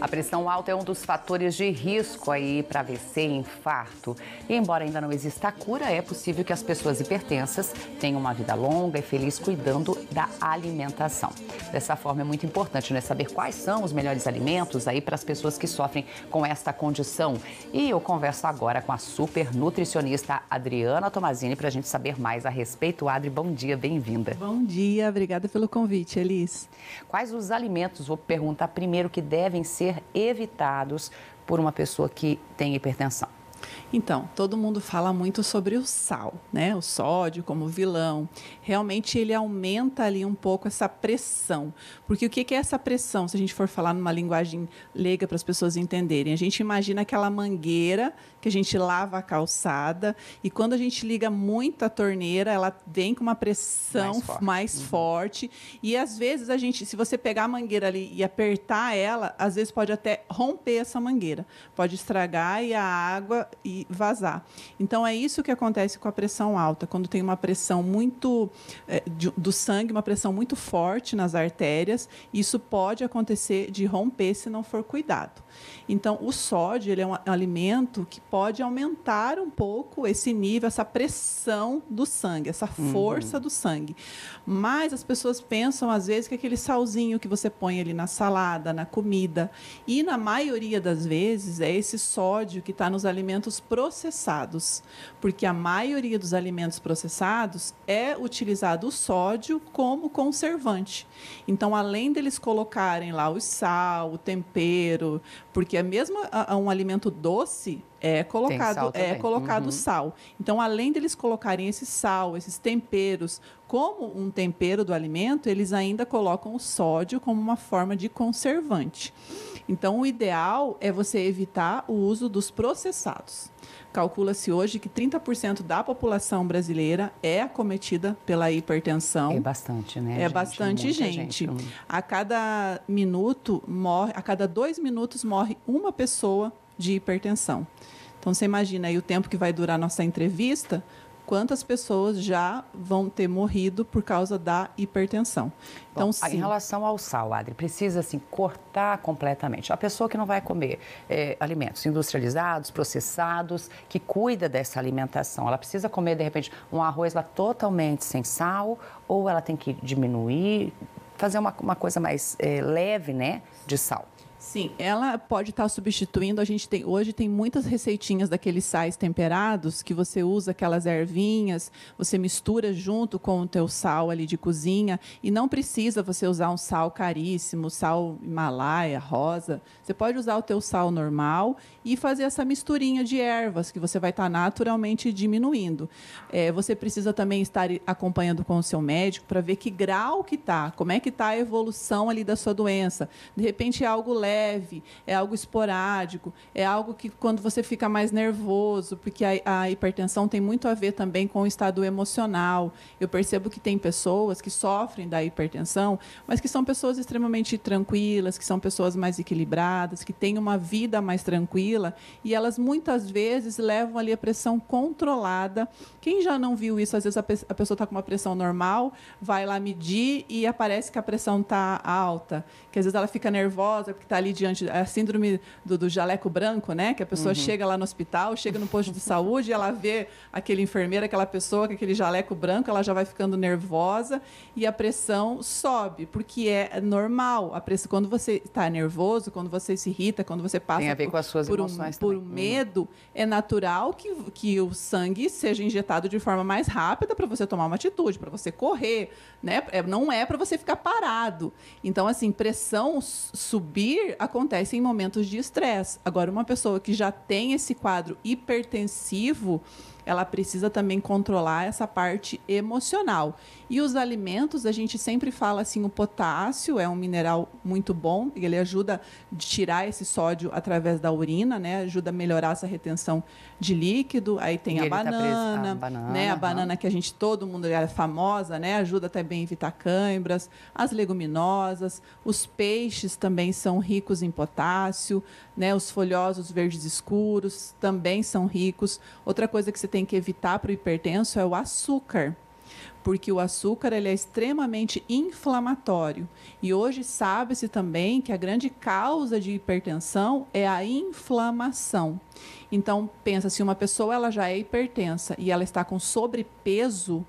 A pressão alta é um dos fatores de risco aí para AVC e infarto. E embora ainda não exista cura, é possível que as pessoas hipertensas tenham uma vida longa e feliz cuidando da alimentação. Dessa forma é muito importante né, saber quais são os melhores alimentos aí para as pessoas que sofrem com esta condição. E eu converso agora com a super nutricionista Adriana Tomazini para a gente saber mais a respeito. Adri, bom dia, bem-vinda. Bom dia, obrigada pelo convite, Elis. Quais os alimentos, vou perguntar primeiro, que devem ser ser evitados por uma pessoa que tem hipertensão? Então, todo mundo fala muito sobre o sal, né? O sódio como vilão. Realmente ele aumenta ali um pouco essa pressão. Porque o que é essa pressão? Se a gente for falar numa linguagem leiga para as pessoas entenderem, a gente imagina aquela mangueira que a gente lava a calçada e quando a gente liga muito a torneira, ela vem com uma pressão mais forte. Mais uhum. forte e às vezes a gente, se você pegar a mangueira ali e apertar ela, às vezes pode até romper essa mangueira, pode estragar e a água e vazar. Então é isso que acontece com a pressão alta, quando tem uma pressão muito é, de, do sangue, uma pressão muito forte nas artérias, isso pode acontecer de romper se não for cuidado. Então o sódio ele é um alimento que pode aumentar um pouco esse nível, essa pressão do sangue, essa uhum. força uhum. do sangue. Mas as pessoas pensam às vezes que aquele salzinho que você põe ali na salada, na comida, e na maioria das vezes é esse sódio que está nos alimentos processados, porque a maioria dos alimentos processados é utilizado o sódio como conservante. Então, além deles colocarem lá o sal, o tempero, porque é mesmo a um alimento doce, é colocado é colocado uhum. sal. Então, além deles colocarem esse sal, esses temperos, como um tempero do alimento, eles ainda colocam o sódio como uma forma de conservante. Então, o ideal é você evitar o uso dos processados. Calcula-se hoje que 30% da população brasileira é acometida pela hipertensão. É bastante, né? É gente? bastante gente. gente. A cada minuto morre, a cada dois minutos morre uma pessoa de hipertensão. Então você imagina aí o tempo que vai durar a nossa entrevista, quantas pessoas já vão ter morrido por causa da hipertensão. Então, Bom, sim. Em relação ao sal, Adri, precisa assim cortar completamente. A pessoa que não vai comer é, alimentos industrializados, processados, que cuida dessa alimentação, ela precisa comer de repente um arroz lá totalmente sem sal ou ela tem que diminuir, fazer uma, uma coisa mais é, leve, né, de sal. Sim, ela pode estar substituindo. A gente tem hoje tem muitas receitinhas daqueles sais temperados que você usa aquelas ervinhas, você mistura junto com o teu sal ali de cozinha e não precisa você usar um sal caríssimo, sal Himalaia, rosa. Você pode usar o teu sal normal e fazer essa misturinha de ervas que você vai estar naturalmente diminuindo. É, você precisa também estar acompanhando com o seu médico para ver que grau que tá, como é que está a evolução ali da sua doença. De repente é algo leve leve, é algo esporádico, é algo que quando você fica mais nervoso, porque a, a hipertensão tem muito a ver também com o estado emocional. Eu percebo que tem pessoas que sofrem da hipertensão, mas que são pessoas extremamente tranquilas, que são pessoas mais equilibradas, que têm uma vida mais tranquila e elas muitas vezes levam ali a pressão controlada. Quem já não viu isso, às vezes a, pe a pessoa está com uma pressão normal, vai lá medir e aparece que a pressão está alta, que às vezes ela fica nervosa porque está ali diante a síndrome do, do, jaleco branco, né? Que a pessoa uhum. chega lá no hospital, chega no posto de saúde, e ela vê aquele enfermeiro, aquela pessoa com aquele jaleco branco, ela já vai ficando nervosa e a pressão sobe, porque é normal. A pressão, quando você está nervoso, quando você se irrita, quando você passa Tem a ver por, com as suas por um, por um medo, uhum. é natural que, que o sangue seja injetado de forma mais rápida para você tomar uma atitude, para você correr, né? É, não é para você ficar parado. Então, assim, pressão subir acontece em momentos de estresse. Agora, uma pessoa que já tem esse quadro hipertensivo, ela precisa também controlar essa parte emocional. E os alimentos, a gente sempre fala assim, o potássio é um mineral muito bom, ele ajuda a tirar esse sódio através da urina, né? Ajuda a melhorar essa retenção de líquido. Aí tem a banana, tá a banana, né? A banana que a gente todo mundo é famosa, né? Ajuda também a evitar câimbras, as leguminosas, os peixes também são ricos em potássio, né? Os folhosos verdes escuros também são ricos. Outra coisa que você tem que evitar para o hipertenso é o açúcar. porque o açúcar ele é extremamente inflamatório. E hoje sabe-se também que a grande causa de hipertensão é a inflamação. Então, pensa, se uma pessoa ela já é hipertensa e ela está com sobrepeso,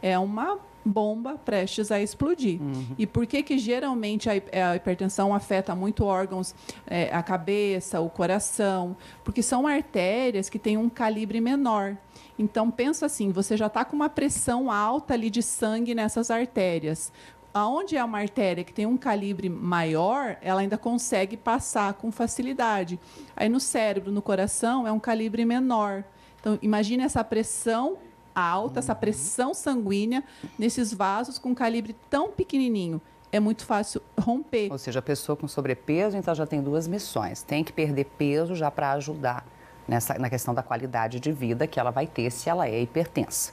é uma bomba prestes a explodir. Uhum. E por que que geralmente a, hipertensão afeta muito órgãos, é, a cabeça, o coração? Porque são artérias que têm um calibre menor. Então, pensa assim, você já está com uma pressão alta ali de sangue nessas artérias. Aonde é uma artéria que tem um calibre maior, ela ainda consegue passar com facilidade. Aí no cérebro, no coração, é um calibre menor. Então, imagine essa pressão alta, essa pressão sanguínea nesses vasos com calibre tão pequenininho. É muito fácil romper. Ou seja, a pessoa com sobrepeso, então já tem duas missões. Tem que perder peso já para ajudar nessa, na questão da qualidade de vida que ela vai ter se ela é hipertensa.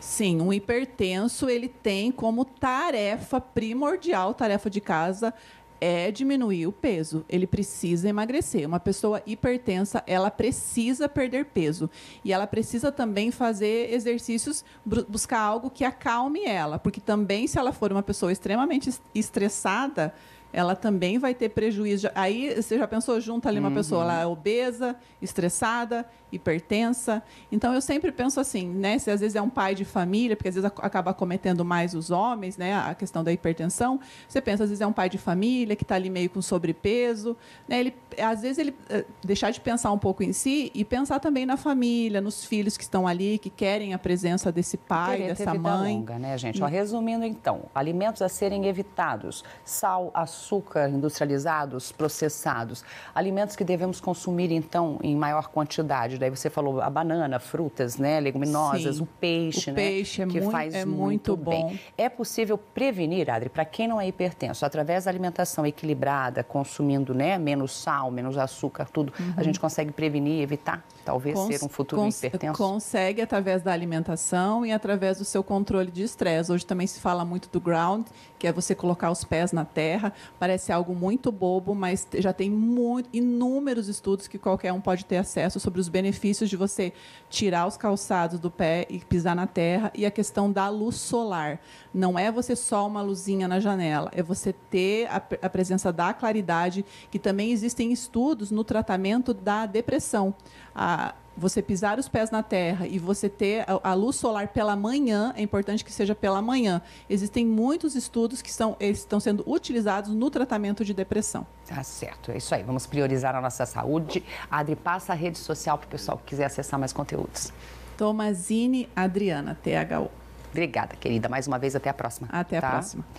Sim, um hipertenso ele tem como tarefa primordial, tarefa de casa, é diminuir o peso. Ele precisa emagrecer. Uma pessoa hipertensa, ela precisa perder peso. E ela precisa também fazer exercícios, buscar algo que acalme ela. Porque também, se ela for uma pessoa extremamente estressada, ela também vai ter prejuízo. Aí você já pensou, junto ali uma uhum. pessoa lá obesa, estressada, hipertensa. Então eu sempre penso assim, né? Se às vezes é um pai de família, porque às vezes acaba cometendo mais os homens, né? A questão da hipertensão. Você pensa, às vezes é um pai de família que está ali meio com sobrepeso, né? Ele, às vezes ele eh, deixar de pensar um pouco em si e pensar também na família, nos filhos que estão ali, que querem a presença desse pai, dessa mãe. Longa, né, gente? Ó, resumindo então, alimentos a serem evitados: sal, açúcar industrializados, processados, alimentos que devemos consumir então em maior quantidade Daí você falou a banana, frutas, né, leguminosas, Sim. o peixe, o né? Peixe é que muito, faz é muito, muito bom. Bem. É possível prevenir, Adri, para quem não é hipertenso, através da alimentação equilibrada, consumindo, né, menos sal, menos açúcar, tudo, uhum. a gente consegue prevenir, evitar, talvez cons ser um futuro hipertenso. Consegue através da alimentação e através do seu controle de estresse. Hoje também se fala muito do ground, que é você colocar os pés na terra. Parece algo muito bobo, mas já tem muito, inúmeros estudos que qualquer um pode ter acesso sobre os benefícios de você tirar os calçados do pé e pisar na terra. E a questão da luz solar. Não é você só uma luzinha na janela, é você ter a, a presença da claridade, que também existem estudos no tratamento da depressão. A, você pisar os pés na terra e você ter a, a, luz solar pela manhã, é importante que seja pela manhã. Existem muitos estudos que são, estão sendo utilizados no tratamento de depressão. Tá certo, é isso aí. Vamos priorizar a nossa saúde. Adri, passa a rede social para o pessoal que quiser acessar mais conteúdos. Tomazine Adriana, THO. Obrigada, querida. Mais uma vez, até a próxima. Até a tá? próxima.